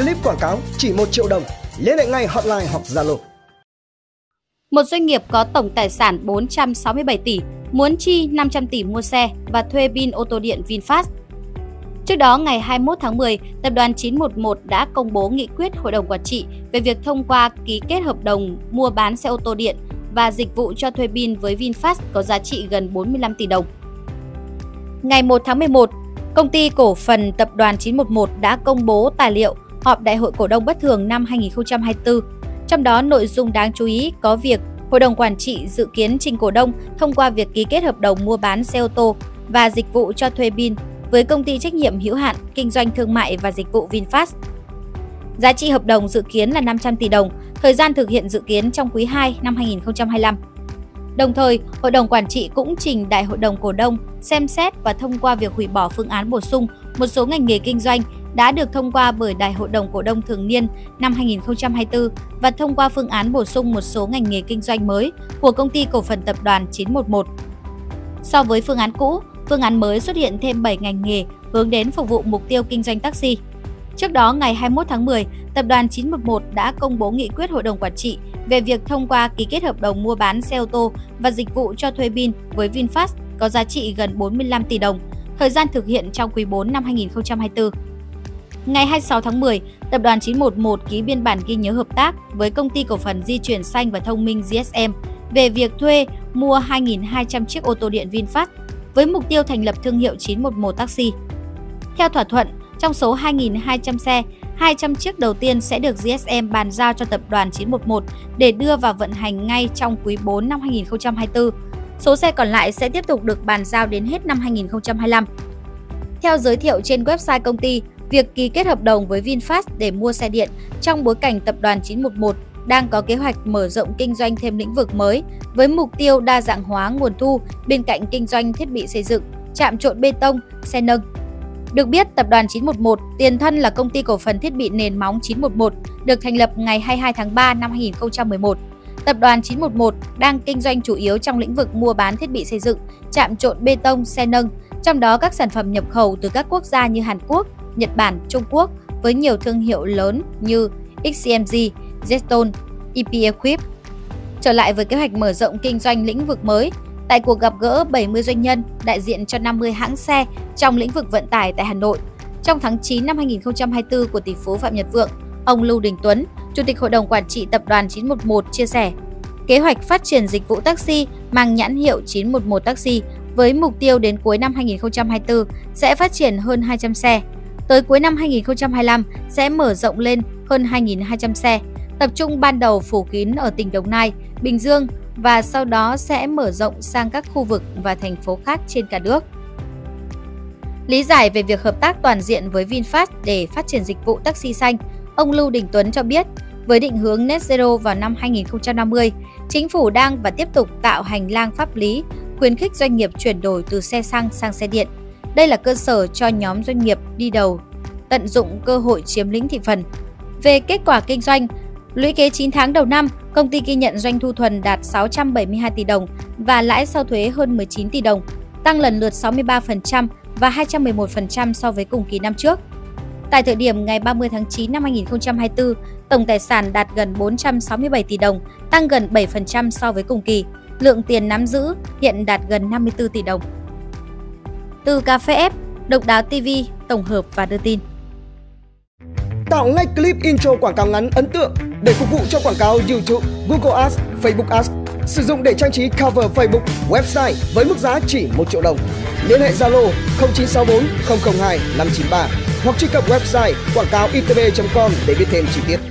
clip quảng cáo chỉ 1 triệu đồng. Liên hệ ngay hotline hoặc Zalo. Một doanh nghiệp có tổng tài sản 467 tỷ muốn chi 500 tỷ mua xe và thuê pin ô tô điện VinFast. Trước đó, ngày 21 tháng 10, Tập đoàn 911 đã công bố nghị quyết Hội đồng Quản trị về việc thông qua ký kết hợp đồng mua bán xe ô tô điện và dịch vụ cho thuê pin với VinFast có giá trị gần 45 tỷ đồng. Ngày 1 tháng 11, Công ty cổ phần Tập đoàn 911 đã công bố tài liệu họp Đại hội cổ đông bất thường năm 2024. Trong đó nội dung đáng chú ý có việc Hội đồng quản trị dự kiến trình cổ đông thông qua việc ký kết hợp đồng mua bán xe ô tô và dịch vụ cho thuê pin với công ty trách nhiệm hữu hạn kinh doanh thương mại và dịch vụ VinFast. Giá trị hợp đồng dự kiến là 500 tỷ đồng, thời gian thực hiện dự kiến trong quý 2 năm 2025. Đồng thời, Hội đồng Quản trị cũng trình Đại hội đồng cổ đông xem xét và thông qua việc hủy bỏ phương án bổ sung một số ngành nghề kinh doanh đã được thông qua bởi Đại hội đồng cổ đông thường niên năm 2024 và thông qua phương án bổ sung một số ngành nghề kinh doanh mới của công ty cổ phần tập đoàn 911. So với phương án cũ, phương án mới xuất hiện thêm 7 ngành nghề hướng đến phục vụ mục tiêu kinh doanh taxi. Trước đó, ngày 21 tháng 10, Tập đoàn 911 đã công bố nghị quyết Hội đồng Quản trị về việc thông qua ký kết hợp đồng mua bán xe ô tô và dịch vụ cho thuê pin với VinFast có giá trị gần 45 tỷ đồng, thời gian thực hiện trong quý 4 năm 2024. Ngày 26 tháng 10, Tập đoàn 911 ký biên bản ghi nhớ hợp tác với Công ty Cổ phần Di chuyển Xanh và Thông minh GSM về việc thuê mua 2.200 chiếc ô tô điện VinFast với mục tiêu thành lập thương hiệu 911 Taxi. Theo thỏa thuận, trong số 2.200 xe, 200 chiếc đầu tiên sẽ được GSM bàn giao cho tập đoàn 911 để đưa vào vận hành ngay trong quý 4 năm 2024. Số xe còn lại sẽ tiếp tục được bàn giao đến hết năm 2025. Theo giới thiệu trên website công ty, việc ký kết hợp đồng với VinFast để mua xe điện trong bối cảnh tập đoàn 911 đang có kế hoạch mở rộng kinh doanh thêm lĩnh vực mới với mục tiêu đa dạng hóa nguồn thu bên cạnh kinh doanh thiết bị xây dựng, chạm trộn bê tông, xe nâng. Được biết, tập đoàn 911 tiền thân là công ty cổ phần thiết bị nền móng 911 được thành lập ngày 22 tháng 3 năm 2011. Tập đoàn 911 đang kinh doanh chủ yếu trong lĩnh vực mua bán thiết bị xây dựng, chạm trộn bê tông, xe nâng, trong đó các sản phẩm nhập khẩu từ các quốc gia như Hàn Quốc, Nhật Bản, Trung Quốc với nhiều thương hiệu lớn như XCMG, Zestone, EP Equip. Trở lại với kế hoạch mở rộng kinh doanh lĩnh vực mới, tại cuộc gặp gỡ 70 doanh nhân đại diện cho 50 hãng xe trong lĩnh vực vận tải tại Hà Nội, trong tháng 9 năm 2024 của tỷ phú Phạm Nhật Vượng, ông Lưu Đình Tuấn, Chủ tịch Hội đồng Quản trị Tập đoàn 911 chia sẻ, kế hoạch phát triển dịch vụ taxi mang nhãn hiệu 911 Taxi với mục tiêu đến cuối năm 2024 sẽ phát triển hơn 200 xe. Tới cuối năm 2025 sẽ mở rộng lên hơn 2.200 xe, tập trung ban đầu phủ kín ở tỉnh Đồng Nai, Bình Dương và sau đó sẽ mở rộng sang các khu vực và thành phố khác trên cả nước. Lý giải về việc hợp tác toàn diện với VinFast để phát triển dịch vụ taxi xanh, ông Lưu Đình Tuấn cho biết, với định hướng Net Zero vào năm 2050, chính phủ đang và tiếp tục tạo hành lang pháp lý khuyến khích doanh nghiệp chuyển đổi từ xe xăng sang xe điện. Đây là cơ sở cho nhóm doanh nghiệp đi đầu tận dụng cơ hội chiếm lĩnh thị phần. Về kết quả kinh doanh, lũy kế 9 tháng đầu năm, công ty ghi nhận doanh thu thuần đạt 672 tỷ đồng và lãi sau thuế hơn 19 tỷ đồng, tăng lần lượt 63% và 211% so với cùng kỳ năm trước. Tại thời điểm ngày 30 tháng 9 năm 2024, tổng tài sản đạt gần 467 tỷ đồng, tăng gần 7% so với cùng kỳ. Lượng tiền nắm giữ hiện đạt gần 54 tỷ đồng. Từ Cà phê F, Độc đáo TV tổng hợp và đưa tin. Tạo ngay clip intro quảng cáo ngắn ấn tượng để phục vụ cho quảng cáo YouTube, Google Ads, Facebook Ads. Sử dụng để trang trí cover Facebook, website với mức giá chỉ 1 triệu đồng. Liên hệ Zalo 0964 002 593 hoặc truy cập website quảng cáo itb.com để biết thêm chi tiết.